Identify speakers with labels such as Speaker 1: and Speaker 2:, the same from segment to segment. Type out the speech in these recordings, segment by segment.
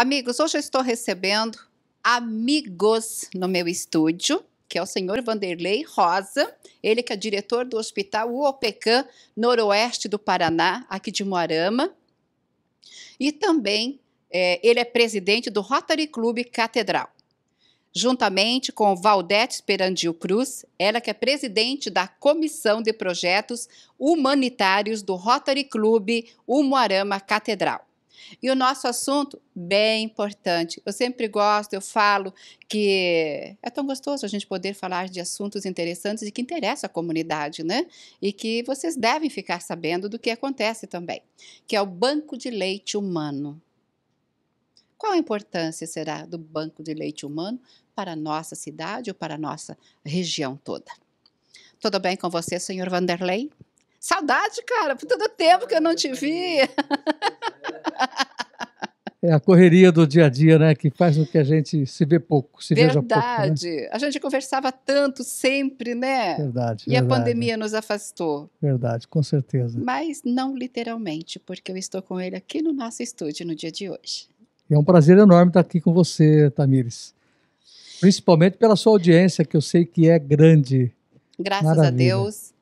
Speaker 1: Amigos, hoje eu estou recebendo amigos no meu estúdio, que é o senhor Vanderlei Rosa, ele que é diretor do Hospital UOPECAM Noroeste do Paraná, aqui de Moarama, e também é, ele é presidente do Rotary Clube Catedral. Juntamente com Valdete Esperandil Cruz, ela que é presidente da Comissão de Projetos Humanitários do Rotary Clube Umuarama Catedral. E o nosso assunto, bem importante. Eu sempre gosto, eu falo que é tão gostoso a gente poder falar de assuntos interessantes e que interessam a comunidade, né? E que vocês devem ficar sabendo do que acontece também, que é o banco de leite humano. Qual a importância será do banco de leite humano para a nossa cidade ou para a nossa região toda? Tudo bem com você, senhor Vanderlei? Saudade, cara, por todo tempo que eu não te vi.
Speaker 2: É a correria do dia a dia, né, que faz com que a gente se vê pouco, se
Speaker 1: verdade.
Speaker 2: veja pouco.
Speaker 1: Verdade.
Speaker 2: Né?
Speaker 1: A gente conversava tanto sempre, né?
Speaker 2: Verdade.
Speaker 1: E
Speaker 2: verdade.
Speaker 1: a pandemia nos afastou.
Speaker 2: Verdade, com certeza.
Speaker 1: Mas não literalmente, porque eu estou com ele aqui no nosso estúdio no dia de hoje.
Speaker 2: É um prazer enorme estar aqui com você, Tamires. Principalmente pela sua audiência, que eu sei que é grande.
Speaker 1: Graças
Speaker 2: Maravilha.
Speaker 1: a Deus,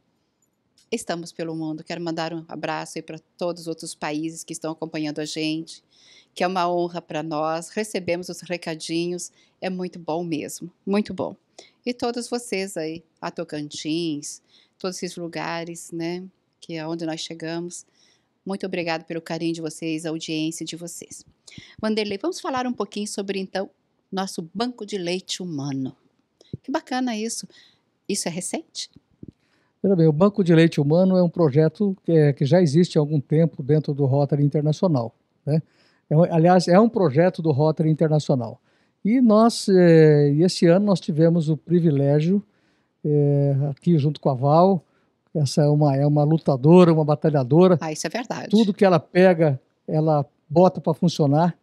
Speaker 1: estamos pelo mundo. Quero mandar um abraço aí para todos os outros países que estão acompanhando a gente, que é uma honra para nós. Recebemos os recadinhos, é muito bom mesmo, muito bom. E todos vocês aí, a Tocantins, todos esses lugares, né, que é onde nós chegamos. Muito obrigado pelo carinho de vocês, a audiência de vocês. Wanderlei, vamos falar um pouquinho sobre então nosso banco de leite humano. Que bacana isso. Isso é recente?
Speaker 2: Veja bem, o Banco de Leite Humano é um projeto que, é, que já existe há algum tempo dentro do Rotary Internacional. Né? É, aliás, é um projeto do Rotary Internacional. E nós, é, esse ano, nós tivemos o privilégio, é, aqui junto com a Val, essa é uma, é uma lutadora, uma batalhadora.
Speaker 1: Ah, isso é verdade.
Speaker 2: Tudo que ela pega, ela bota para funcionar.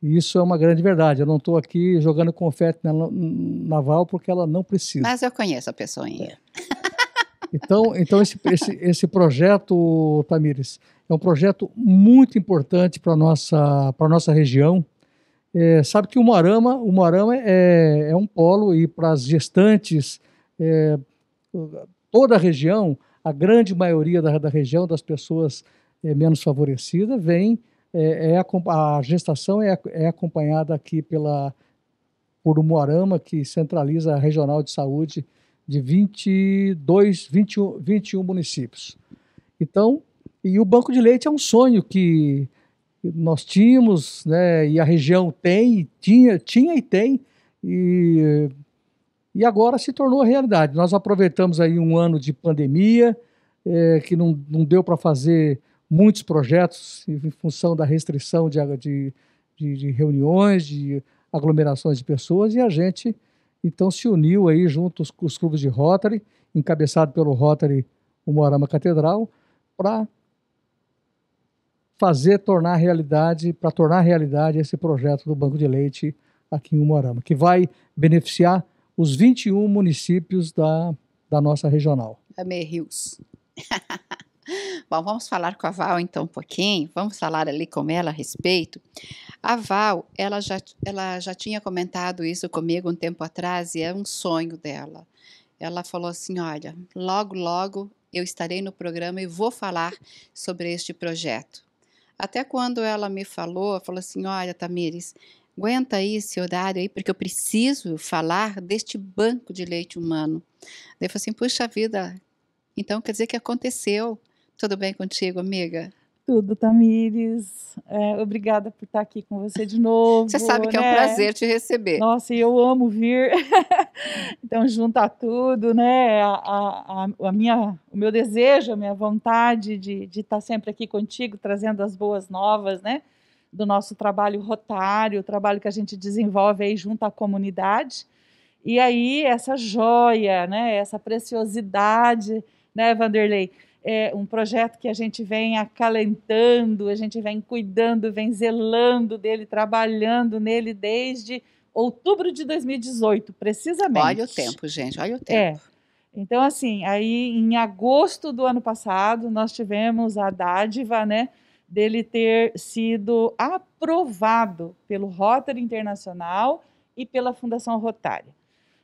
Speaker 2: E isso é uma grande verdade. Eu não estou aqui jogando confete na, na Val porque ela não precisa.
Speaker 1: Mas eu conheço a pessoinha.
Speaker 2: Então, então esse, esse, esse projeto, Tamires, é um projeto muito importante para a nossa, nossa região. É, sabe que o Moarama, o Moarama é, é um polo e para as gestantes, é, toda a região, a grande maioria da, da região, das pessoas é, menos favorecidas, vem, é, é a, a, gestação é, é acompanhada aqui pela, por o Moarama, que centraliza a regional de saúde de 22, 21, 21 municípios. Então, e o banco de leite é um sonho que nós tínhamos, né, e a região tem, tinha, tinha e tem, e, e agora se tornou realidade. Nós aproveitamos aí um ano de pandemia, é, que não, não deu para fazer muitos projetos em função da restrição de, de, de, de reuniões, de aglomerações de pessoas, e a gente então se uniu aí junto os, os clubes de Rotary, encabeçado pelo Rotary Umuarama Catedral, para fazer tornar realidade, para tornar realidade esse projeto do Banco de Leite aqui em Umuarama, que vai beneficiar os 21 municípios da, da nossa regional.
Speaker 1: Amei Rios. Bom, vamos falar com a Val então um pouquinho, vamos falar ali com ela a respeito. A Val, ela já, ela já tinha comentado isso comigo um tempo atrás e é um sonho dela. Ela falou assim: olha, logo, logo eu estarei no programa e vou falar sobre este projeto. Até quando ela me falou, falou assim: olha, Tamires, aguenta aí esse horário aí, porque eu preciso falar deste banco de leite humano. Eu falei assim: puxa vida, então quer dizer que aconteceu. Tudo bem contigo, amiga?
Speaker 3: Tudo, Tamires. É, obrigada por estar aqui com você de novo.
Speaker 1: Você sabe que
Speaker 3: né?
Speaker 1: é um prazer te receber.
Speaker 3: Nossa, eu amo vir. então, junta tudo, né? A, a, a, minha, o meu desejo, a minha vontade de, de estar sempre aqui contigo, trazendo as boas novas, né? Do nosso trabalho rotário, o trabalho que a gente desenvolve aí junto à comunidade. E aí, essa joia, né? Essa preciosidade, né, Vanderlei? É um projeto que a gente vem acalentando, a gente vem cuidando, vem zelando dele, trabalhando nele desde outubro de 2018, precisamente.
Speaker 1: Olha o tempo, gente, olha o tempo.
Speaker 3: É. Então, assim, aí em agosto do ano passado, nós tivemos a dádiva, né, dele ter sido aprovado pelo Rotary Internacional e pela Fundação Rotária.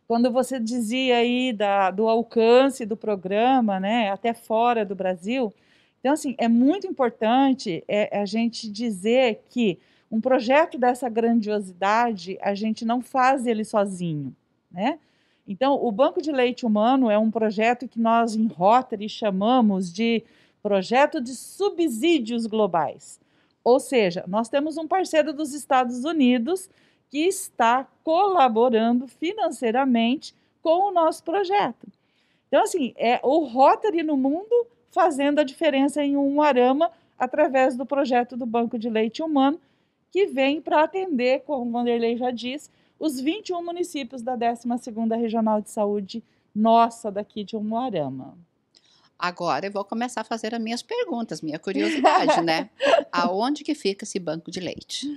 Speaker 3: Quando você dizia aí da, do alcance do programa, né, até fora do Brasil, então assim é muito importante é, a gente dizer que um projeto dessa grandiosidade a gente não faz ele sozinho, né? Então o Banco de Leite Humano é um projeto que nós em Rotary chamamos de projeto de subsídios globais. Ou seja, nós temos um parceiro dos Estados Unidos que está colaborando financeiramente com o nosso projeto. Então, assim, é o Rotary no mundo fazendo a diferença em um arama através do projeto do Banco de Leite Humano, que vem para atender, como o Vanderlei já disse, os 21 municípios da 12ª Regional de Saúde nossa daqui de Umuarama.
Speaker 1: Agora eu vou começar a fazer as minhas perguntas, minha curiosidade, né? Aonde que fica esse banco de leite?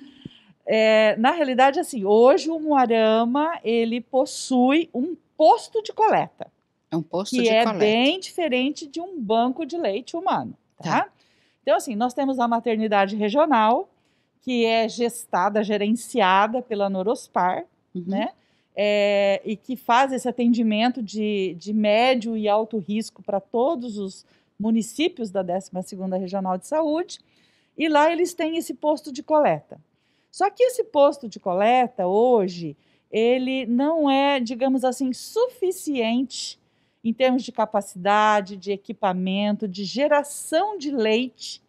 Speaker 3: É, na realidade, assim, hoje o Moarama ele possui um posto de coleta.
Speaker 1: É um posto
Speaker 3: que
Speaker 1: de
Speaker 3: é
Speaker 1: coleta.
Speaker 3: bem diferente de um banco de leite humano, tá?
Speaker 1: Tá.
Speaker 3: Então, assim, nós temos a maternidade regional, que é gestada, gerenciada pela Norospar,
Speaker 1: Uhum.
Speaker 3: né? É, e que faz esse atendimento de, de médio e alto risco para todos os municípios da 12ª Regional de Saúde, e lá eles têm esse posto de coleta. Só que esse posto de coleta, hoje, ele não é, digamos assim, suficiente em termos de capacidade, de equipamento, de geração de leite,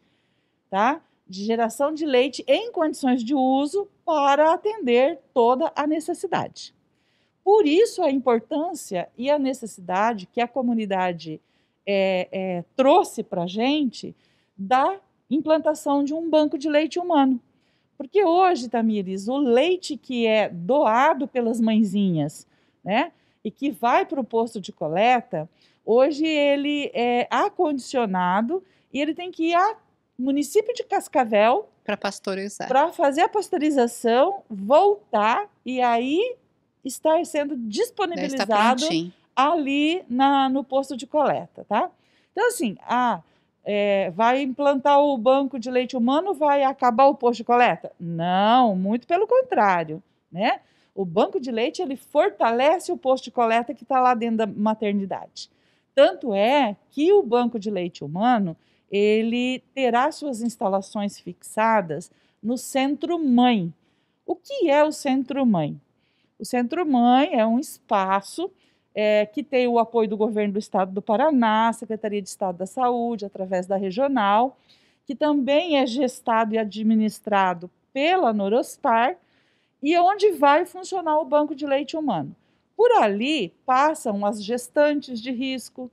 Speaker 3: tá? De geração de leite em condições de uso para atender toda a necessidade. Por isso a importância e a necessidade que a comunidade é, é, trouxe para a gente da implantação de um banco de leite humano. Porque hoje, Tamires, o leite que é doado pelas mãezinhas, né, e que vai para o posto de coleta, hoje ele é acondicionado e ele tem que ir ao município de Cascavel
Speaker 1: Para pasteurizar.
Speaker 3: para fazer a pasteurização, voltar e aí estar sendo disponibilizado ali na, no posto de coleta, tá? Então, assim, ah, é, vai implantar o banco de leite humano, vai acabar o posto de coleta? Não, muito pelo contrário, né? O banco de leite, ele fortalece o posto de coleta que está lá dentro da maternidade. Tanto é que o banco de leite humano, ele terá suas instalações fixadas no centro-mãe. O que é o centro-mãe? O centro-mãe é um espaço é, que tem o apoio do governo do estado do Paraná, Secretaria de Estado da Saúde, através da regional, que também é gestado e administrado pela Norospar, e onde vai funcionar o banco de leite humano. Por ali passam as gestantes de risco,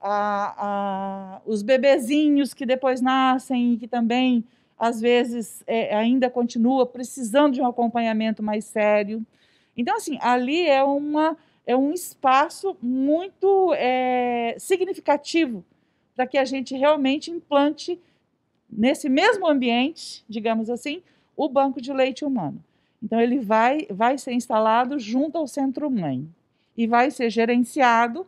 Speaker 3: a- a- os bebezinhos que depois nascem e que também, às vezes, é, ainda continua precisando de um acompanhamento mais sério. Então, assim, ali é, uma, é um espaço muito é, significativo para que a gente realmente implante nesse mesmo ambiente, digamos assim, o banco de leite humano. Então, ele vai, vai ser instalado junto ao centro-mãe e vai ser gerenciado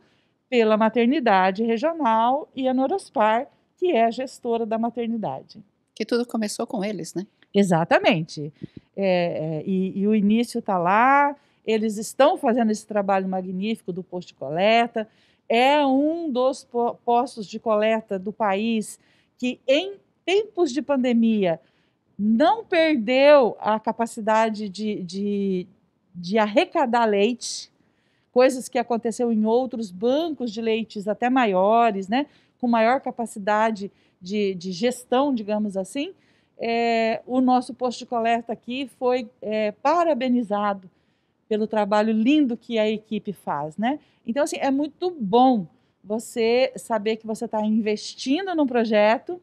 Speaker 3: pela maternidade regional e a Norospar, que é a gestora da maternidade.
Speaker 1: Que tudo começou com eles, né?
Speaker 3: Exatamente. É, é, e, e o início está lá, eles estão fazendo esse trabalho magnífico do posto de coleta. É um dos po- postos de coleta do país que, em tempos de pandemia, não perdeu a capacidade de, de, de arrecadar leite, coisas que aconteceu em outros bancos de leites até maiores, né, com maior capacidade de, de gestão, digamos assim é, o nosso posto de coleta aqui foi é, parabenizado pelo trabalho lindo que a equipe faz, né? Então, assim, é muito bom você saber que você está investindo num projeto,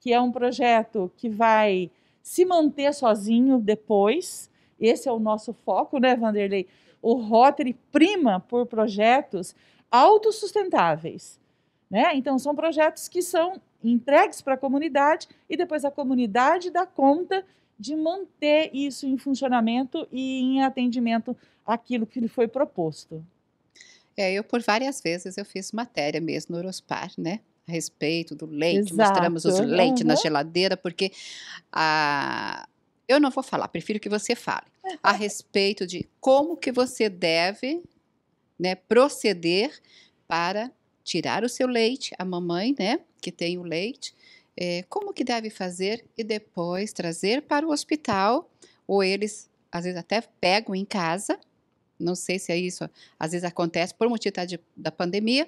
Speaker 3: que é um projeto que vai se manter sozinho depois. Esse é o nosso foco, né, Vanderlei? O Rotary prima por projetos autossustentáveis. Né? Então, são projetos que são entregues para a comunidade e depois a comunidade dá conta de manter isso em funcionamento e em atendimento àquilo que lhe foi proposto.
Speaker 1: É, eu por várias vezes eu fiz matéria mesmo no Eurospar, né? a respeito do leite,
Speaker 3: Exato,
Speaker 1: mostramos os leites na
Speaker 3: aham.
Speaker 1: geladeira, porque a, eu não vou falar, prefiro que você fale a respeito de como que você deve né, proceder para tirar o seu leite, a mamãe, né, que tem o leite, eh, como que deve fazer e depois trazer para o hospital, ou eles às vezes até pegam em casa, não sei se é isso, às vezes acontece por motivo da de- da pandemia,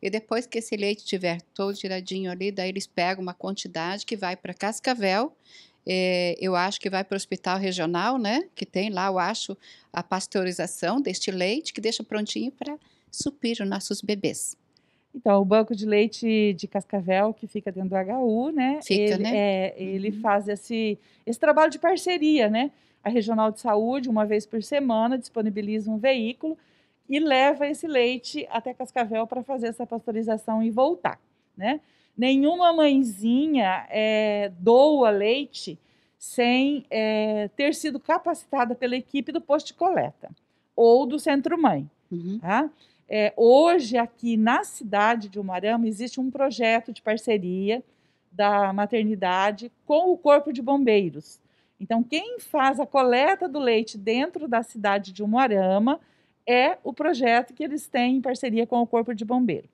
Speaker 1: e depois que esse leite estiver todo tiradinho ali, daí eles pegam uma quantidade que vai para Cascavel, eh, eu acho que vai para o hospital regional, né, que tem lá, eu acho, a pasteurização deste leite, que deixa prontinho para suprir os nossos bebês.
Speaker 3: Então, o banco de leite de Cascavel, que fica dentro do HU, né?
Speaker 1: Fica,
Speaker 3: ele,
Speaker 1: né?
Speaker 3: é, ele
Speaker 1: Uhum.
Speaker 3: faz esse, esse trabalho de parceria, né? A Regional de Saúde, uma vez por semana, disponibiliza um veículo e leva esse leite até Cascavel para fazer essa pasteurização e voltar, né? Nenhuma mãezinha é, doa leite sem é, ter sido capacitada pela equipe do posto de coleta ou do Centro Mãe.
Speaker 1: Uhum.
Speaker 3: Tá? É, hoje, aqui na cidade de Umarama, existe um projeto de parceria da maternidade com o Corpo de Bombeiros. Então, quem faz a coleta do leite dentro da cidade de Umuarama é o projeto que eles têm em parceria com o Corpo de Bombeiro.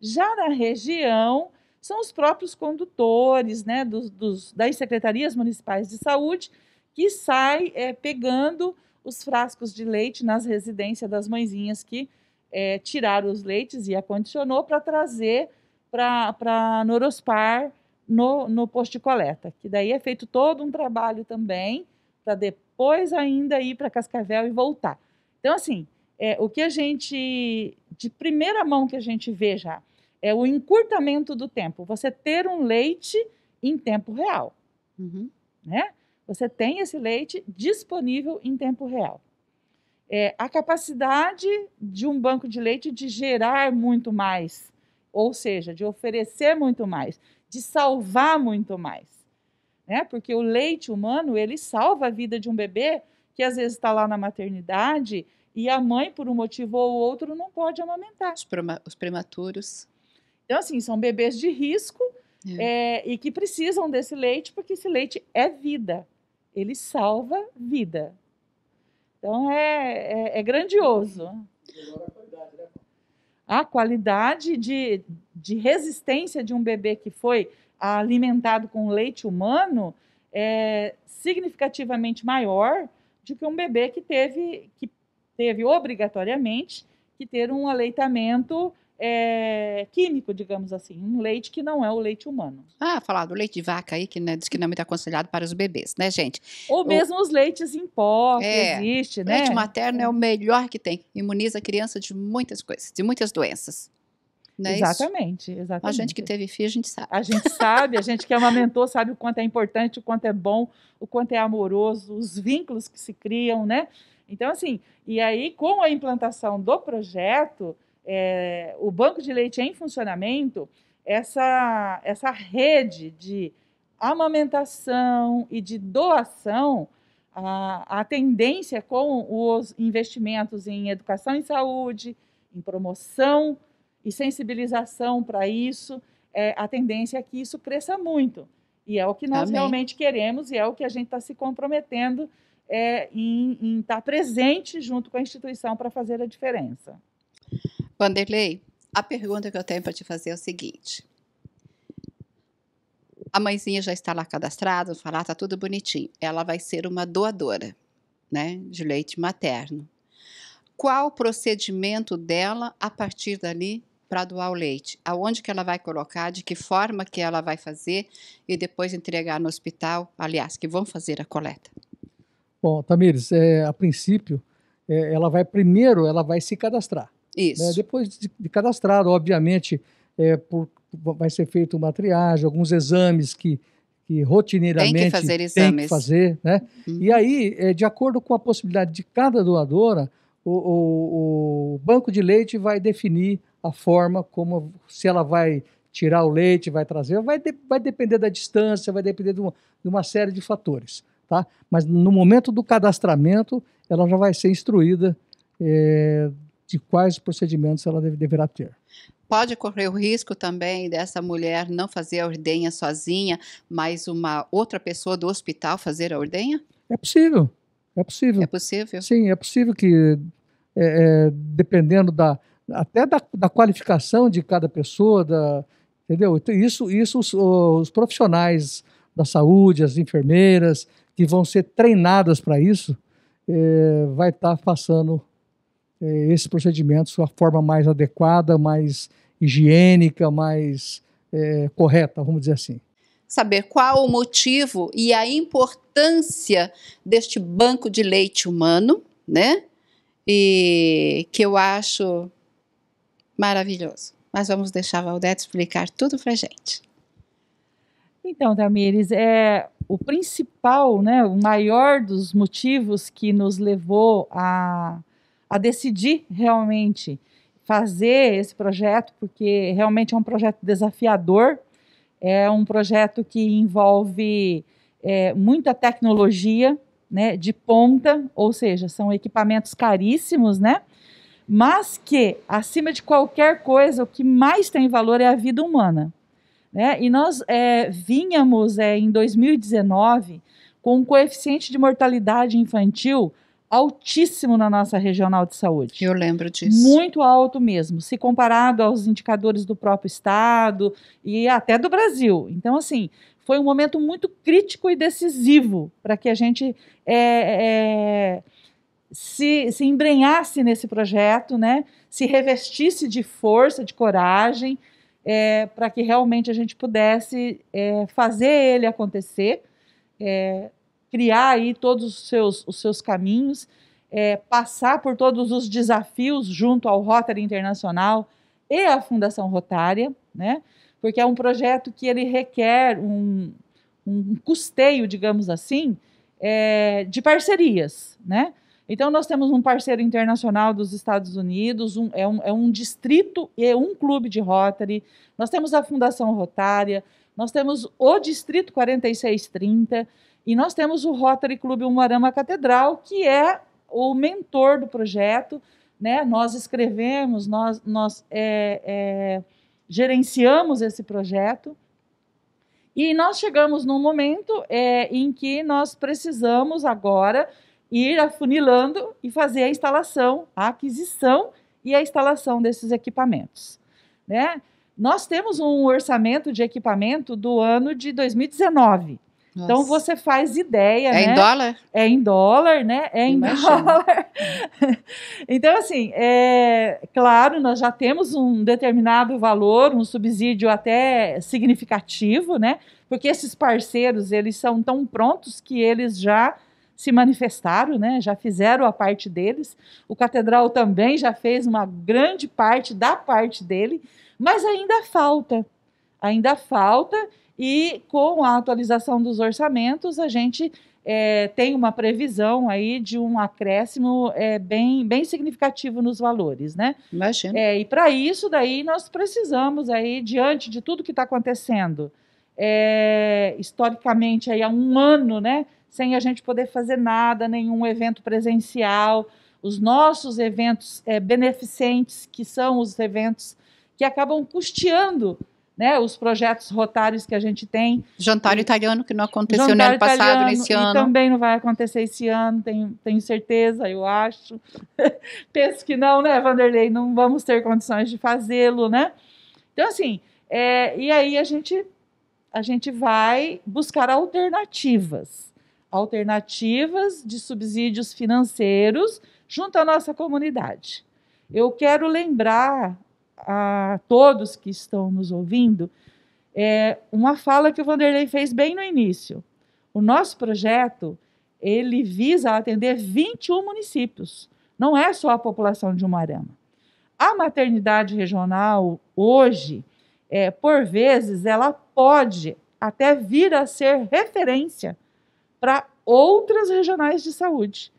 Speaker 3: Já na região, são os próprios condutores né, dos, dos- das secretarias municipais de saúde que saem é, pegando os frascos de leite nas residências das mãezinhas que é, tiraram os leites e acondicionou para trazer para Norospar no, no posto de coleta. Que daí é feito todo um trabalho também para depois ainda ir para Cascavel e voltar. Então, assim, é, o que a gente, de primeira mão que a gente vê já, é o encurtamento do tempo. Você ter um leite em tempo real
Speaker 1: Uhum.
Speaker 3: né? Você tem esse leite disponível em tempo real. É, a capacidade de um banco de leite de gerar muito mais, ou seja, de oferecer muito mais, de salvar muito mais, né? Porque o leite humano ele salva a vida de um bebê que às vezes está lá na maternidade e a mãe por um motivo ou outro não pode amamentar.
Speaker 1: Os, os prematuros.
Speaker 3: Então assim são bebês de risco é, e que precisam desse leite, porque esse leite é vida. Ele salva vida. Então é, é, é grandioso. A qualidade de, de resistência de um bebê que foi alimentado com leite humano é significativamente maior do que um bebê que teve, que teve obrigatoriamente que ter um aleitamento é, químico, digamos assim, um leite que não é o leite humano.
Speaker 1: Ah, falar do leite de vaca aí, que né, diz que não é muito aconselhado para os bebês, né, gente?
Speaker 3: Ou mesmo os leites em pó, que
Speaker 1: É,
Speaker 3: existe, né?
Speaker 1: Leite materno é o melhor que tem. Imuniza a criança de muitas coisas, de muitas doenças. Não é isso?
Speaker 3: exatamente, exatamente.
Speaker 1: A gente que teve filho, a gente sabe.
Speaker 3: A gente sabe, a gente que amamentou sabe o quanto é importante, o quanto é bom, o quanto é amoroso, os vínculos que se criam, né? Então, assim, e aí com a implantação do projeto, é, o banco de leite em funcionamento, essa, essa rede de amamentação e de doação, a, a tendência com os investimentos em educação e saúde, em promoção e sensibilização para isso, é, a tendência é que isso cresça muito. E é o que nós
Speaker 1: Amém.
Speaker 3: realmente queremos e é o que a gente está se comprometendo é, em estar presente junto com a instituição para fazer a diferença.
Speaker 1: Vanderlei, a pergunta que eu tenho para te fazer é o seguinte. A mãezinha já está lá cadastrada, falar, tá tudo bonitinho. Ela vai ser uma doadora, né, de leite materno. Qual o procedimento dela a partir dali para doar o leite? Aonde que ela vai colocar? De que forma que ela vai fazer e depois entregar no hospital? Aliás, que vão fazer a coleta.
Speaker 2: Bom, Tamires, é, a princípio, é, ela vai primeiro, ela vai se cadastrar.
Speaker 1: Isso.
Speaker 2: né? Depois de, de cadastrado, obviamente, é, por- vai ser feita uma triagem, alguns exames que, que rotineiramente
Speaker 1: fazer
Speaker 2: tem
Speaker 1: exames.
Speaker 2: que fazer, né?
Speaker 1: Uhum.
Speaker 2: E aí, é, de acordo com a possibilidade de cada doadora, o, o- o banco de leite vai definir a forma como se ela vai tirar o leite, vai trazer, vai, de- vai depender da distância, vai depender de uma, de uma série de fatores, tá? Mas no momento do cadastramento, ela já vai ser instruída é, de quais procedimentos ela deve- deverá ter.
Speaker 1: Pode correr o risco também dessa mulher não fazer a ordenha sozinha, mas uma outra pessoa do hospital fazer a ordenha?
Speaker 2: É possível, é possível.
Speaker 1: É possível?
Speaker 2: Sim, é possível que, é, é, dependendo da, até da, da, qualificação de cada pessoa, da, entendeu? Então, isso, isso os, os profissionais da saúde, as enfermeiras, que vão ser treinadas para isso, é, vai estar tá passando é, esses procedimentos da forma mais adequada, mais higiênica, mais é, correta, vamos dizer assim.
Speaker 1: Saber qual o motivo e a importância deste banco de leite humano, né? E que eu acho maravilhoso. Mas vamos deixar a Valdete explicar tudo para gente.
Speaker 3: Então, Tamires, é o principal, né, o maior dos motivos que nos levou a, a decidir realmente fazer esse projeto, porque realmente é um projeto desafiador, é um projeto que envolve é, muita tecnologia, né, de ponta, ou seja, são equipamentos caríssimos, né, mas que, acima de qualquer coisa, o que mais tem valor é a vida humana. Né? E nós é, vínhamos é, em 2019 com um coeficiente de mortalidade infantil altíssimo na nossa regional de saúde.
Speaker 1: Eu lembro disso.
Speaker 3: Muito alto mesmo, se comparado aos indicadores do próprio estado e até do Brasil. Então, assim, foi um momento muito crítico e decisivo para que a gente é, é, se, se embrenhasse nesse projeto, né? se revestisse de força, de coragem, é, para que realmente a gente pudesse é, fazer ele acontecer, é, criar aí todos os seus, os seus caminhos, é, passar por todos os desafios junto ao Rotary Internacional e à Fundação Rotária, né? porque é um projeto que ele requer um, um custeio, digamos assim, é, de parcerias, né? Então, nós temos um parceiro internacional dos Estados Unidos, um, é, um, é um distrito e um clube de Rotary. Nós temos a Fundação Rotária, nós temos o Distrito 4630 e nós temos o Rotary Clube Umarama Catedral, que é o mentor do projeto. Né? Nós escrevemos, nós, nós é, é, gerenciamos esse projeto. E nós chegamos num momento é, em que nós precisamos agora ir afunilando e fazer a instalação, a aquisição e a instalação desses equipamentos. Né? Nós temos um orçamento de equipamento do ano de 2019. Então, Nossa. Então você faz ideia,
Speaker 1: é
Speaker 3: né?
Speaker 1: em dólar?
Speaker 3: É em dólar, né? É em Imagina. dólar. então, assim, é claro, nós já temos um determinado valor, um subsídio até significativo, né? Porque esses parceiros, eles são tão prontos que eles já se manifestaram, né, já fizeram a parte deles. O Catedral também já fez uma grande parte da parte dele, mas ainda falta. Ainda falta, e com a atualização dos orçamentos, a gente é, tem uma previsão aí de um acréscimo é, bem, bem significativo nos valores, né?
Speaker 1: Imagina.
Speaker 3: É, e para isso daí nós precisamos aí, diante de tudo que está acontecendo, é, historicamente aí há um ano, né? sem a gente poder fazer nada, nenhum evento presencial. Os nossos eventos é, beneficentes, que são os eventos que acabam custeando né, os projetos rotários que a gente tem.
Speaker 1: Jantar italiano, que não aconteceu no ano passado, nesse ano.
Speaker 3: também não vai acontecer esse ano, tenho, tenho certeza, eu acho. Penso que não, né, Vanderlei? Não vamos ter condições de fazê-lo, né? Então, assim, é, e aí a gente, a gente vai buscar alternativas alternativas de subsídios financeiros junto à nossa comunidade. Eu quero lembrar a todos que estão nos ouvindo é, uma fala que o Vanderlei fez bem no início. O nosso projeto ele visa atender 21 municípios, não é só a população de Umarama. A maternidade regional hoje, é, por vezes, ela pode até vir a ser referência para outras regionais de saúde.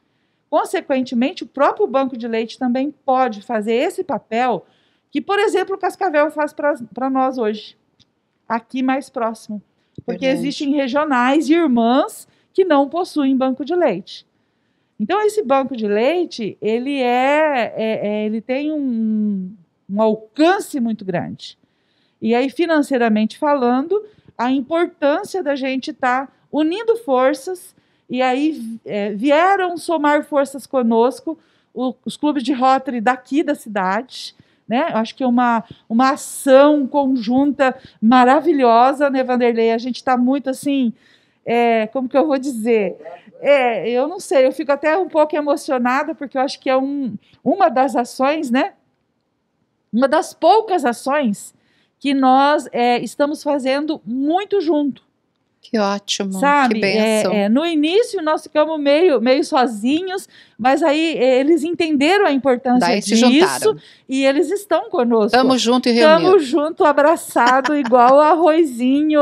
Speaker 3: Consequentemente, o próprio banco de leite também pode fazer esse papel que, por exemplo, o Cascavel faz para nós hoje, aqui mais próximo. Porque Verdade. existem regionais e irmãs que não possuem banco de leite. Então, esse banco de leite, ele é, é, é ele tem um, um alcance muito grande. E aí, financeiramente falando, a importância da gente estar tá unindo forças, e aí é, vieram somar forças conosco o, os clubes de Rotary daqui da cidade, né? Acho que é uma, uma ação conjunta maravilhosa, né, Vanderlei? A gente está muito assim, é, como que eu vou dizer? É, eu não sei, eu fico até um pouco emocionada, porque eu acho que é um, uma das ações, né? Uma das poucas ações que nós é, estamos fazendo muito junto.
Speaker 1: Que ótimo,
Speaker 3: Sabe?
Speaker 1: que bênção.
Speaker 3: É, é, no início nós ficamos meio, meio sozinhos, mas aí é, eles entenderam a importância
Speaker 1: Daí
Speaker 3: disso
Speaker 1: juntaram.
Speaker 3: e eles estão conosco.
Speaker 1: Estamos juntos e reunidos.
Speaker 3: Estamos junto, abraçado, igual arrozinho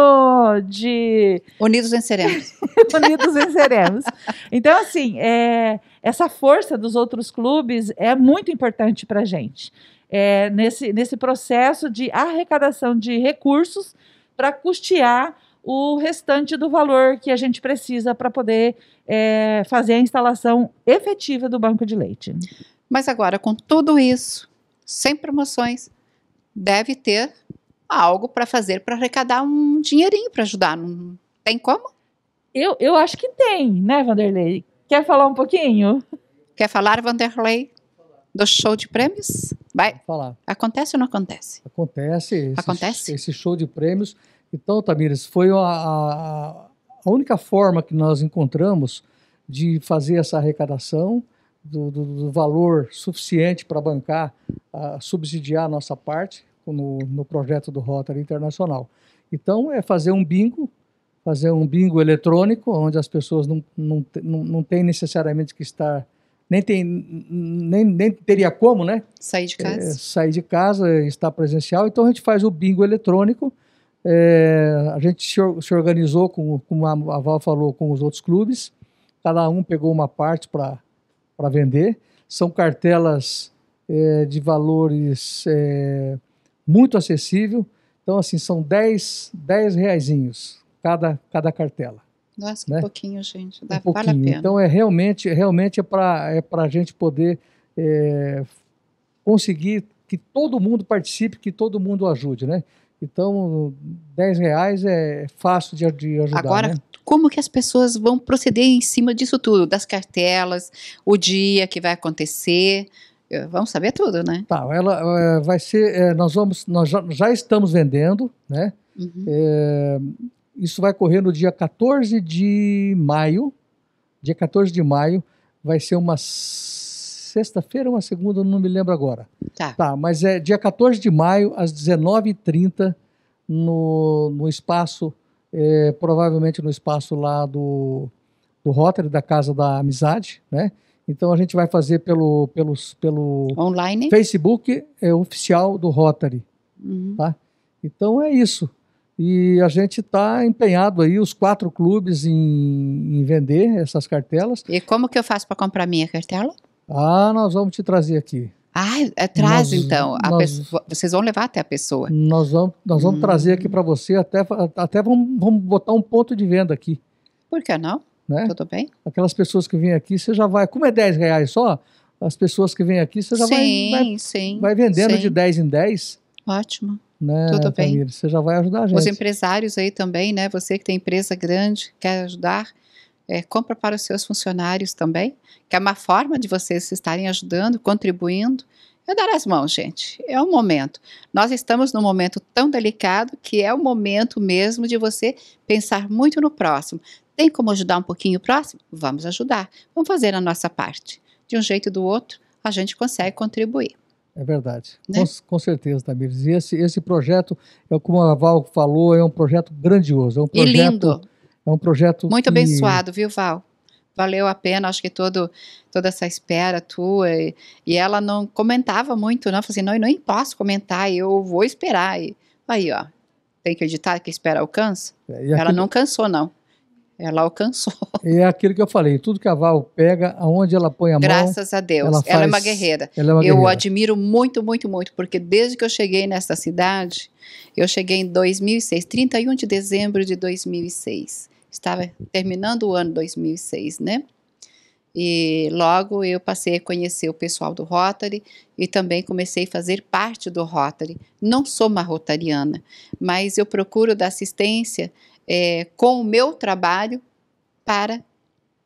Speaker 3: de
Speaker 1: Unidos venceremos.
Speaker 3: Unidos venceremos. Então, assim, é, essa força dos outros clubes é muito importante para a gente. É, nesse, nesse processo de arrecadação de recursos para custear o restante do valor que a gente precisa para poder é, fazer a instalação efetiva do banco de leite.
Speaker 1: Mas agora, com tudo isso, sem promoções, deve ter algo para fazer para arrecadar um dinheirinho para ajudar. Não tem como?
Speaker 3: Eu, eu acho que tem, né, Vanderlei? Quer falar um pouquinho?
Speaker 1: Quer falar, Vanderlei, do show de prêmios? Vai.
Speaker 2: Vou falar.
Speaker 1: Acontece ou não acontece?
Speaker 2: Acontece. Esse,
Speaker 1: Acontece?
Speaker 2: Esse show de prêmios. Então, Tamires, foi a, a, a única forma que nós encontramos de fazer essa arrecadação do, do, do valor suficiente para bancar, a, subsidiar a nossa parte no, no projeto do Rotary Internacional. Então, é fazer um bingo, fazer um bingo eletrônico, onde as pessoas não, não, não, não têm necessariamente que estar, nem, tem, nem, nem teria como, né?
Speaker 1: Sair de
Speaker 2: é,
Speaker 1: casa?
Speaker 2: sair de casa, estar presencial. Então a gente faz o bingo eletrônico. É, a gente se, se organizou, com, como a, Val falou, com os outros clubes. Cada um pegou uma parte para vender. São cartelas é, de valores é, muito acessível. Então, assim, são 10, 10 reaisinhos cada, cada cartela
Speaker 1: Nossa, um
Speaker 2: né?
Speaker 1: pouquinho, gente.
Speaker 2: um
Speaker 1: Dá,
Speaker 2: pouquinho.
Speaker 1: vale a pena.
Speaker 2: Então é realmente, realmente é para é a gente poder é, conseguir que todo mundo participe, que todo mundo ajude, né? Então, 10 reais é fácil de, de ajudar,
Speaker 1: Agora,
Speaker 2: né?
Speaker 1: como que as pessoas vão proceder em cima disso tudo? Das cartelas, o dia que vai acontecer. Eh, Vamos saber tudo, né?
Speaker 2: Tá, ela é, vai ser, é, nós vamos, nós já, já estamos vendendo, né?
Speaker 1: Uhum.
Speaker 2: É, isso vai correr no dia 14 de maio. Dia 14 de maio vai ser uma sexta-feira ou uma segunda, não me lembro agora.
Speaker 1: Tá.
Speaker 2: Tá, mas é dia 14 de maio, às 19h30, no, no espaço, é, provavelmente no espaço lá do, do Rotary, da Casa da Amizade, né? Então a gente vai fazer pelo, pelos, pelo
Speaker 1: Online?
Speaker 2: Facebook é, oficial do Rotary.
Speaker 1: Uhum.
Speaker 2: Então é isso. E a gente está empenhado aí, os quatro clubes, em, em vender essas cartelas.
Speaker 1: E como que eu faço para comprar minha cartela?
Speaker 2: Ah, nós vamos te trazer aqui.
Speaker 1: Ah, é, traz
Speaker 2: Nós-
Speaker 1: então.
Speaker 2: Nós-
Speaker 1: pessoa- vocês vão levar até a pessoa.
Speaker 2: Nós vamos, nós vamos
Speaker 1: Hum.
Speaker 2: trazer aqui para você, até, até vamos, vamos botar um ponto de venda aqui.
Speaker 1: Por que não?
Speaker 2: Né?
Speaker 1: Tudo bem?
Speaker 2: Aquelas pessoas que vêm aqui, você já vai. Como é 10 reais só, as pessoas que vêm aqui, você já vai,
Speaker 1: sim,
Speaker 2: vai,
Speaker 1: sim.
Speaker 2: vai vendendo
Speaker 1: sim.
Speaker 2: de 10 em 10.
Speaker 1: Ótimo.
Speaker 2: Né,
Speaker 1: Tudo bem.
Speaker 2: Você já vai ajudar a gente.
Speaker 1: Os empresários aí também, né? Você que tem empresa grande, quer ajudar, é, compra para os seus funcionários também, que é uma forma de vocês estarem ajudando, contribuindo. É dar as mãos, gente. É um momento. Nós estamos num momento tão delicado que é o momento mesmo de você pensar muito no próximo. Tem como ajudar um pouquinho o próximo? Vamos ajudar. Vamos fazer a nossa parte. De um jeito ou do outro, a gente consegue contribuir.
Speaker 2: É verdade,
Speaker 1: Né?
Speaker 2: com, com certeza, Tamires. E esse, esse projeto, é como a Val falou, é um projeto grandioso. É um
Speaker 1: E
Speaker 2: projeto,
Speaker 1: lindo.
Speaker 2: É um projeto
Speaker 1: Muito
Speaker 2: que-
Speaker 1: abençoado, viu, Val? Valeu a pena, acho que todo, toda essa espera tua. E, e ela não comentava muito, não. Falei assim, não, eu nem posso comentar, eu vou esperar. E, aí, ó, tem que acreditar que espera alcança?
Speaker 2: É,
Speaker 1: Ela não cansou, não. Ela alcançou,
Speaker 2: É aquilo que eu falei, tudo que a Val pega, aonde ela põe a mão,
Speaker 1: graças a Deus.
Speaker 2: ela
Speaker 1: Ela, é uma
Speaker 2: faz-
Speaker 1: guerreira.
Speaker 2: ela é uma
Speaker 1: eu
Speaker 2: guerreira.
Speaker 1: admiro muito, muito, muito, porque desde que eu cheguei nesta cidade, eu cheguei em 2006, 31 de dezembro de 2006. Estava terminando o ano 2006, né? E logo eu passei a conhecer o pessoal do Rotary e também comecei a fazer parte do Rotary. Não sou uma rotariana, mas eu procuro dar assistência é, com o meu trabalho para,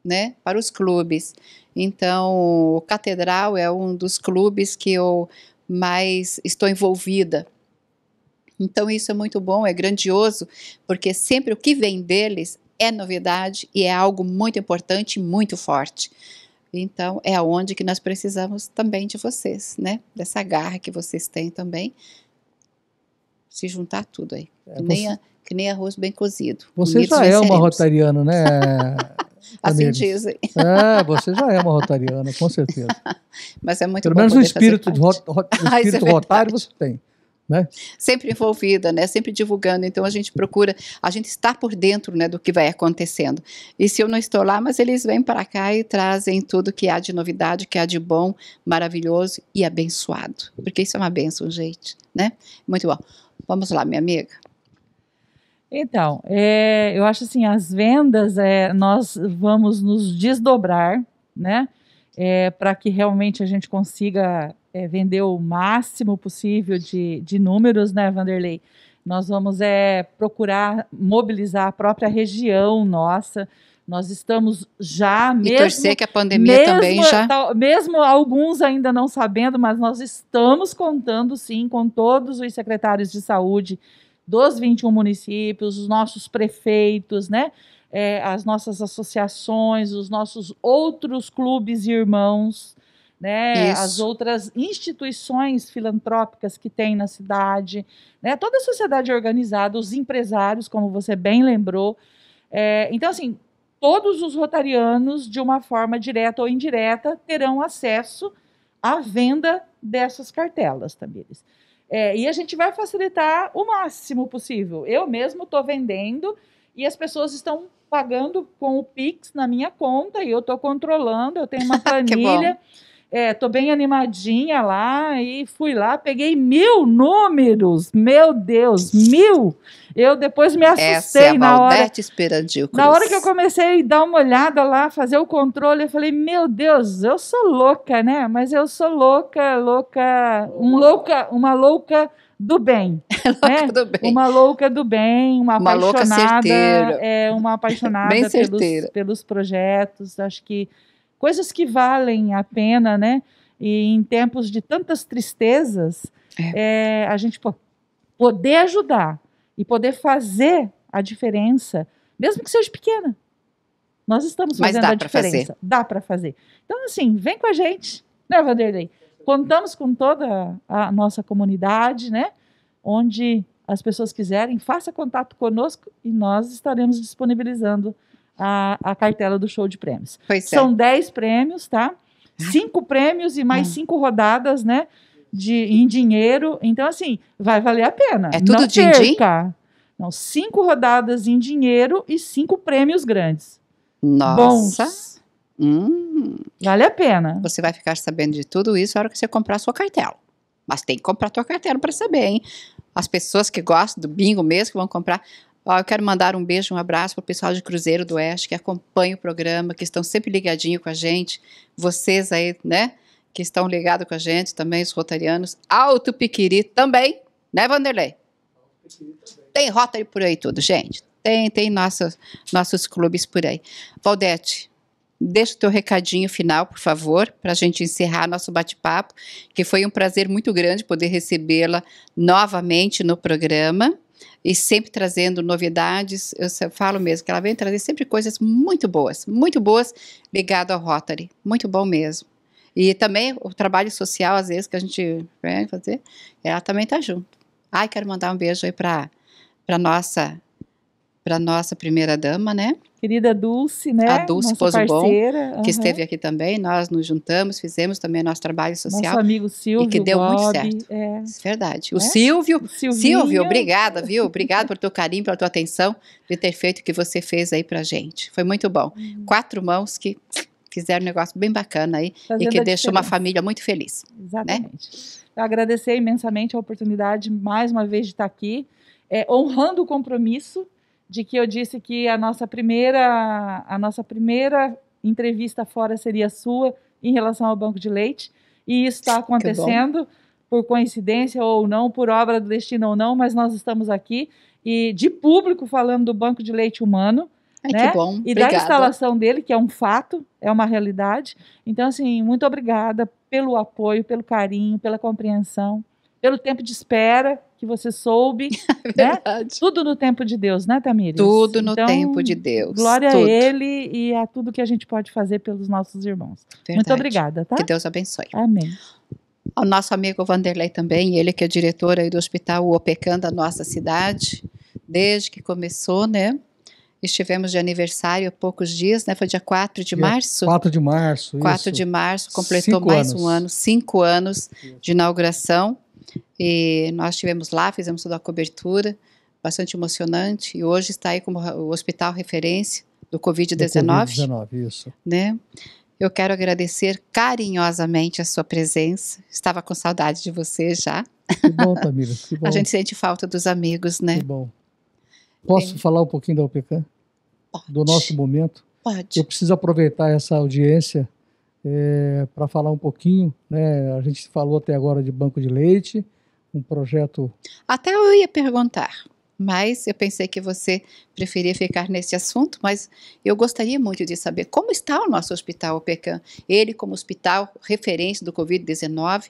Speaker 1: né, para os clubes. Então, o Catedral é um dos clubes que eu mais estou envolvida. Então, isso é muito bom, é grandioso, porque sempre o que vem deles é novidade e é algo muito importante e muito forte. Então, é aonde que nós precisamos também de vocês, né? Dessa garra que vocês têm também. Se juntar tudo aí. É, que, nem a, que, nem arroz bem cozido.
Speaker 2: Você já é uma rotariana, né?
Speaker 1: assim dizem.
Speaker 2: É, você já é uma rotariana, com certeza.
Speaker 1: Mas é muito
Speaker 2: Pelo menos o espírito, de rot, o é espírito é rotário você tem né?
Speaker 1: Sempre envolvida, né? Sempre divulgando. Então a gente procura, a gente está por dentro, né, do que vai acontecendo. E se eu não estou lá, mas eles vêm para cá e trazem tudo que há de novidade, que há de bom, maravilhoso e abençoado. Porque isso é uma benção, gente, né? Muito bom. Vamos lá, minha amiga.
Speaker 3: Então, é, eu acho assim, as vendas, é, nós vamos nos desdobrar, né? É, para que realmente a gente consiga é, vender o máximo possível de, de números, né, Vanderlei? Nós vamos é, procurar mobilizar a própria região nossa. Nós estamos já mesmo.
Speaker 1: E torcer que a pandemia mesmo, também já.
Speaker 3: Tal, mesmo alguns ainda não sabendo, mas nós estamos contando sim com todos os secretários de saúde dos 21 municípios, os nossos prefeitos, né? É, as nossas associações, os nossos outros clubes e irmãos né, as outras instituições filantrópicas que tem na cidade, né, toda a sociedade organizada, os empresários, como você bem lembrou. É, então, assim, todos os rotarianos, de uma forma direta ou indireta, terão acesso à venda dessas cartelas, Tamires. É, e a gente vai facilitar o máximo possível. Eu mesmo estou vendendo e as pessoas estão pagando com o Pix na minha conta e eu estou controlando, eu tenho uma planilha. É, tô bem animadinha lá e fui lá, peguei mil números, meu Deus, mil! Eu depois me assustei Essa é a na hora.
Speaker 1: Esperandil
Speaker 3: Na hora que eu comecei a dar uma olhada lá, fazer o controle, eu falei, meu Deus, eu sou louca, né? Mas eu sou louca, louca, um louca, uma louca do bem, né? do bem. Uma louca do bem, uma, uma apaixonada, é uma apaixonada pelos, pelos projetos. Acho que coisas que valem a pena, né? E em tempos de tantas tristezas, é. É, a gente poder ajudar e poder fazer a diferença, mesmo que seja pequena. Nós estamos fazendo a diferença. Fazer. Dá para fazer. Então, assim, vem com a gente, né, Vanderlei? Contamos com toda a nossa comunidade, né? Onde as pessoas quiserem, faça contato conosco e nós estaremos disponibilizando a, a cartela do show de prêmios. Pois é. São 10 prêmios, tá? Cinco prêmios e mais hum. cinco rodadas, né? De, em dinheiro. Então, assim, vai valer a pena.
Speaker 1: É tudo
Speaker 3: din, din? Não, cinco rodadas em dinheiro e cinco prêmios grandes.
Speaker 1: Nossa.
Speaker 3: Bons. Hum. Vale a pena.
Speaker 1: Você vai ficar sabendo de tudo isso na hora que você comprar a sua cartela. Mas tem que comprar a sua cartela para saber, hein? As pessoas que gostam do bingo mesmo, que vão comprar, Ó, eu quero mandar um beijo, um abraço para o pessoal de Cruzeiro do Oeste que acompanha o programa, que estão sempre ligadinho com a gente. Vocês aí, né, que estão ligados com a gente, também os rotarianos. Alto Piquiri também, né, Vanderlei? Tem Rotary por aí tudo, gente. Tem, tem nossos, nossos clubes por aí. Valdete, deixa o teu recadinho final, por favor, para a gente encerrar nosso bate-papo, que foi um prazer muito grande poder recebê-la novamente no programa e sempre trazendo novidades. Eu falo mesmo que ela vem trazer sempre coisas muito boas, muito boas ligado ao Rotary, muito bom mesmo. E também o trabalho social, às vezes, que a gente vem fazer, ela também está junto. Ai, quero mandar um beijo aí para a nossa para nossa primeira dama, né?
Speaker 3: Querida Dulce, né?
Speaker 1: A Dulce Pozo Bom, que esteve aqui também. Nós nos juntamos, fizemos também nosso trabalho social.
Speaker 3: Nosso amigo Silvio.
Speaker 1: E que deu Bob, muito certo. É. Verdade. O é? Silvio, Silvio, obrigada, viu? Obrigada por teu carinho, pela tua atenção, de ter feito o que você fez aí pra gente. Foi muito bom. Hum. Quatro mãos que fizeram um negócio bem bacana aí Fazendo e que deixou uma família muito feliz.
Speaker 3: Né? Exatamente. Né? agradecer imensamente a oportunidade, mais uma vez, de estar aqui, é, honrando o compromisso de que eu disse que a nossa primeira, a nossa primeira entrevista fora seria sua em relação ao banco de leite. E isso está acontecendo por coincidência ou não, por obra do destino ou não, mas nós estamos aqui e de público falando do banco de leite humano.
Speaker 1: Ai,
Speaker 3: né?
Speaker 1: que bom.
Speaker 3: E
Speaker 1: Obrigada.
Speaker 3: da instalação dele, que é um fato, é uma realidade. Então, assim, muito obrigada pelo apoio, pelo carinho, pela compreensão, pelo tempo de espera que você soube, né?
Speaker 1: Verdade.
Speaker 3: Tudo no tempo de Deus, né, Tamires?
Speaker 1: Tudo no
Speaker 3: Então,
Speaker 1: tempo de Deus.
Speaker 3: Glória
Speaker 1: Tudo.
Speaker 3: a Ele e a tudo que a gente pode fazer pelos nossos irmãos. Muito
Speaker 1: Verdade.
Speaker 3: obrigada, tá?
Speaker 1: Que Deus abençoe.
Speaker 3: Amém.
Speaker 1: Ao nosso amigo Vanderlei também, ele que é diretor aí do Hospital OPECAM da nossa cidade, desde que começou, né? Estivemos de aniversário há poucos dias, né? Foi dia 4 de
Speaker 2: Dia
Speaker 1: março?
Speaker 2: 4 de março.
Speaker 1: 4
Speaker 2: isso.
Speaker 1: de março, completou
Speaker 2: Cinco
Speaker 1: mais
Speaker 2: anos.
Speaker 1: um ano, cinco anos de inauguração. E nós estivemos lá, fizemos toda a cobertura, bastante emocionante. E hoje está aí como o hospital referência do
Speaker 2: Do
Speaker 1: Covid-19,
Speaker 2: Covid-19, isso.
Speaker 1: né? Eu quero agradecer carinhosamente a sua presença. Estava com saudade de você já.
Speaker 2: Que bom, Tamira. Que bom.
Speaker 1: A gente sente falta dos amigos, né?
Speaker 2: Que bom. Posso
Speaker 1: Bem-
Speaker 2: falar um pouquinho da OPECAM? Do nosso momento?
Speaker 1: Pode.
Speaker 2: Eu preciso aproveitar essa audiência para falar um pouquinho. Né? A gente falou até agora de banco de leite, um projeto.
Speaker 1: Até eu ia perguntar, mas eu pensei que você preferia ficar nesse assunto, mas eu gostaria muito de saber como está o nosso hospital OPECAM. Ele, como hospital referência do Covid-19,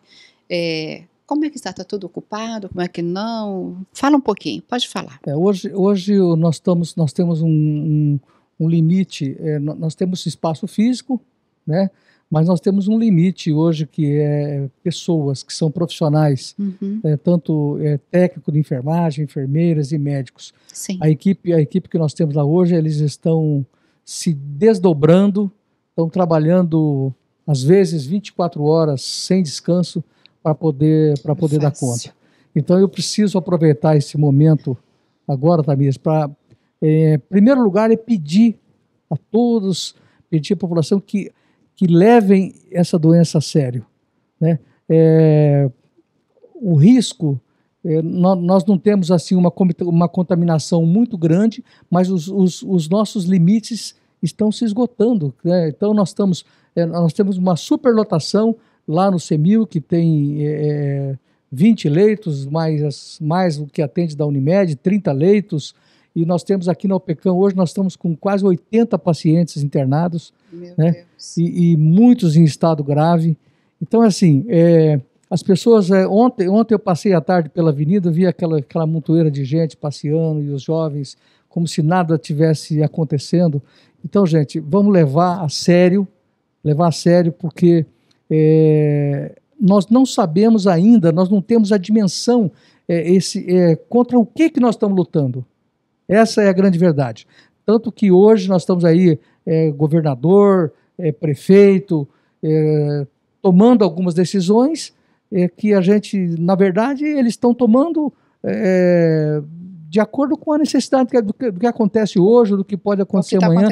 Speaker 1: é, como é que está? Está tudo ocupado? Como é que não? Fala um pouquinho, pode falar.
Speaker 2: É, hoje, hoje nós, estamos, nós temos um, um, um limite, é, nó- nós temos espaço físico, né? Mas nós temos um limite hoje que é pessoas que são profissionais,
Speaker 1: Uhum,
Speaker 2: é, tanto é, técnico de enfermagem, enfermeiras e médicos.
Speaker 1: sim.
Speaker 2: A equipe, a equipe que nós temos lá hoje, eles estão se desdobrando, estão trabalhando às vezes 24 horas sem descanso para poder para poder dar conta. Então eu preciso aproveitar esse momento agora, Tamires, para em primeiro lugar é pedir a todos, pedir à população que que levem essa doença a sério, né? É, o risco é, nó- nós não temos assim uma, uma contaminação muito grande, mas os, os- os nossos limites estão se esgotando. né? Então nós estamos, é, nós temos uma superlotação lá no CEMIL, que tem é, 20 leitos, mais, mais o que atende da Unimed, 30 leitos, e nós temos aqui na OPECAM, hoje nós estamos com quase 80 pacientes internados,
Speaker 1: Meu
Speaker 2: né?
Speaker 1: Deus.
Speaker 2: e, e muitos em estado grave. Então, assim, é, as pessoas. é, ontem, ontem eu passei a tarde pela avenida, vi aquela, aquela montoeira de gente passeando e os jovens como se nada tivesse acontecendo. Então, gente, vamos levar a sério, levar a sério, porque é, nós não sabemos ainda, nós não temos a dimensão é, esse, é, contra o que, que nós estamos lutando. Essa é a grande verdade. Tanto que hoje nós estamos aí, é, governador, é, prefeito, é, tomando algumas decisões é, que a gente, na verdade, eles estão tomando é, de acordo com a necessidade que- do que, do que acontece hoje, do que pode
Speaker 1: O que
Speaker 2: acontecer
Speaker 1: está
Speaker 2: amanhã.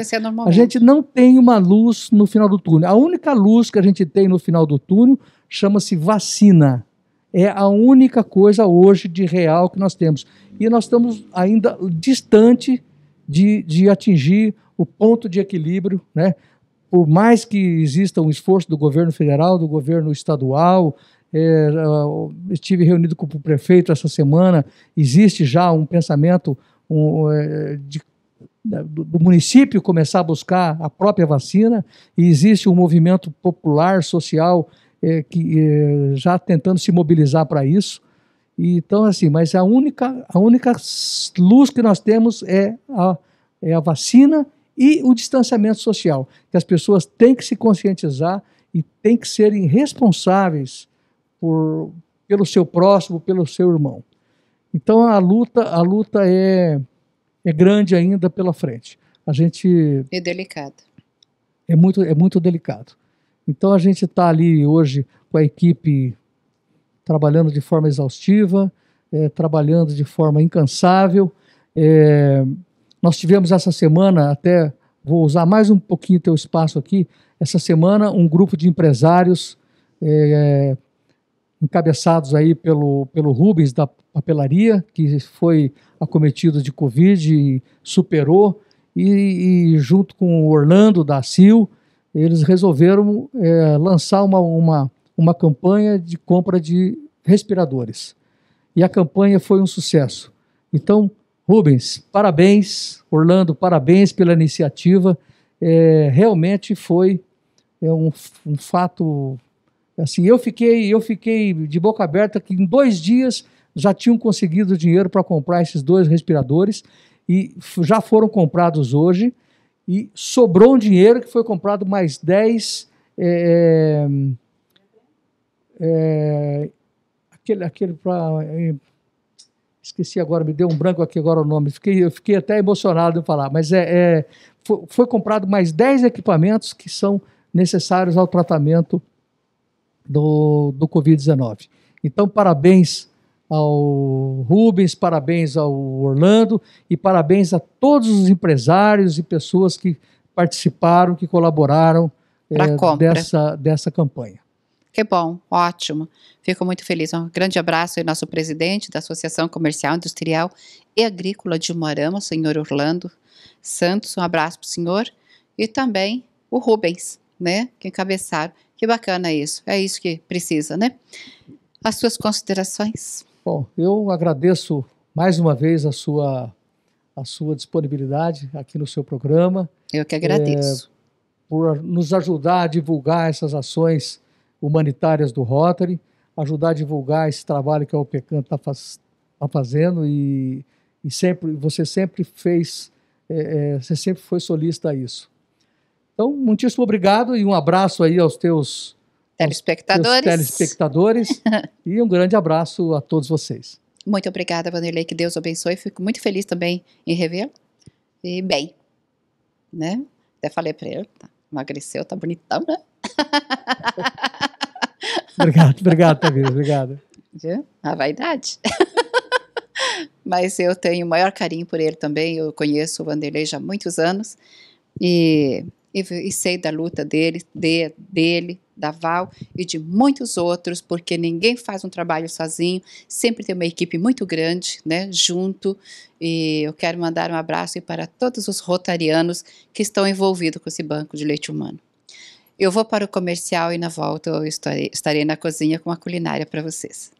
Speaker 2: A gente não tem uma luz no final do túnel. A única luz que a gente tem no final do túnel chama-se vacina. É a única coisa hoje de real que nós temos. E nós estamos ainda distante de, de atingir o ponto de equilíbrio, né? Por mais que exista um esforço do governo federal, do governo estadual, é, estive reunido com o prefeito essa semana, existe já um pensamento um, é, de do município começar a buscar a própria vacina e existe um movimento popular, social, eh, que eh, já tentando se mobilizar para isso. E, então, assim, mas a única, a única luz que nós temos é a, é a vacina e o distanciamento social, que as pessoas têm que se conscientizar e têm que serem responsáveis por, pelo seu próximo, pelo seu irmão. Então a luta, a luta é, é grande ainda pela frente. A gente
Speaker 1: E delicado.
Speaker 2: é muito, é muito delicado. Então a gente está ali hoje com a equipe trabalhando de forma exaustiva, eh, trabalhando de forma incansável. Eh, nós tivemos essa semana, até vou usar mais um pouquinho teu espaço aqui, essa semana um grupo de empresários eh, encabeçados aí pelo, pelo Rubens da papelaria, que foi acometido de Covid e superou, e, e junto com o Orlando da CIL, eles resolveram é, lançar uma, uma, uma campanha de compra de respiradores. E a campanha foi um sucesso. Então, Rubens, parabéns. Orlando, parabéns pela iniciativa. É, realmente foi é, um, um fato. Assim, eu fiquei, eu fiquei de boca aberta que em dois dias já tinham conseguido dinheiro para comprar esses dois respiradores e já foram comprados hoje e sobrou um dinheiro que foi comprado mais 10 é, é, aquele, aquele para é, esqueci agora, me deu um branco aqui agora o nome, fiquei, eu fiquei até emocionado em falar, mas é, é foi, foi, comprado mais 10 equipamentos que são necessários ao tratamento do, do Covid-19. Então, parabéns ao Rubens, parabéns ao Orlando e parabéns a todos os empresários e pessoas que participaram, que colaboraram é, dessa, dessa campanha.
Speaker 1: Que bom, ótimo. Fico muito feliz. Um grande abraço ao nosso presidente da Associação Comercial, Industrial e Agrícola de Umarama, senhor Orlando Santos. Um abraço para o senhor. E também o Rubens, né, que encabeçaram. Que bacana isso. É isso que precisa, né? As suas considerações?
Speaker 2: Bom, eu agradeço mais uma vez a sua, a sua disponibilidade aqui no seu programa.
Speaker 1: Eu que agradeço.
Speaker 2: É, por nos ajudar a divulgar essas ações humanitárias do Rotary, ajudar a divulgar esse trabalho que a OPECAN está faz, tá fazendo e, e sempre você sempre fez, é, é, você sempre foi solista a isso. Então, muitíssimo obrigado e um abraço aí aos teus
Speaker 1: telespectadores.
Speaker 2: telespectadores e um grande abraço a todos vocês.
Speaker 1: Muito obrigada, Vanderlei, que Deus abençoe. Fico muito feliz também em revê-lo. E bem, né? Até falei para ele, tá, emagreceu, tá bonitão, né?
Speaker 2: obrigado, obrigado, Tamir, obrigado.
Speaker 1: A vaidade. Mas eu tenho o maior carinho por ele também. Eu conheço o Vanderlei já há muitos anos e, e, e sei da luta dele, de, dele, da Val e de muitos outros, porque ninguém faz um trabalho sozinho, sempre tem uma equipe muito grande, né, junto, e eu quero mandar um abraço para todos os rotarianos que estão envolvidos com esse banco de leite humano. Eu vou para o comercial e na volta eu estarei, estarei na cozinha com a culinária para vocês.